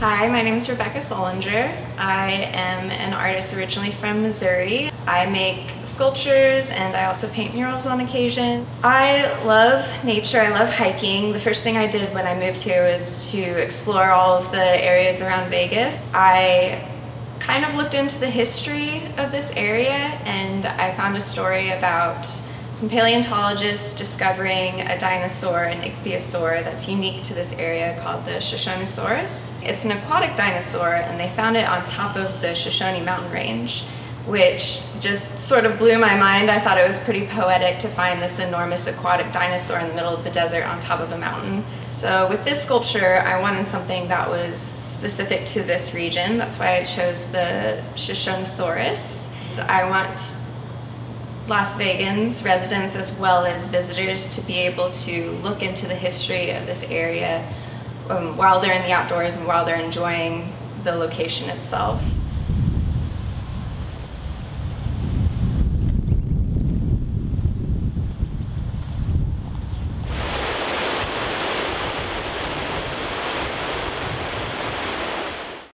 Hi, my name is Rebecca Sullinger. I am an artist originally from Missouri. I make sculptures and I also paint murals on occasion. I love nature, I love hiking. The first thing I did when I moved here was to explore all of the areas around Vegas. I kind of looked into the history of this area and I found a story about some paleontologists discovering a dinosaur, an ichthyosaur, that's unique to this area called the Shoshonosaurus. It's an aquatic dinosaur and they found it on top of the Shoshone mountain range which just sort of blew my mind. I thought it was pretty poetic to find this enormous aquatic dinosaur in the middle of the desert on top of a mountain. So with this sculpture, I wanted something that was specific to this region. That's why I chose the Shoshonosaurus. I want Las Vegans residents as well as visitors to be able to look into the history of this area um, while they're in the outdoors and while they're enjoying the location itself.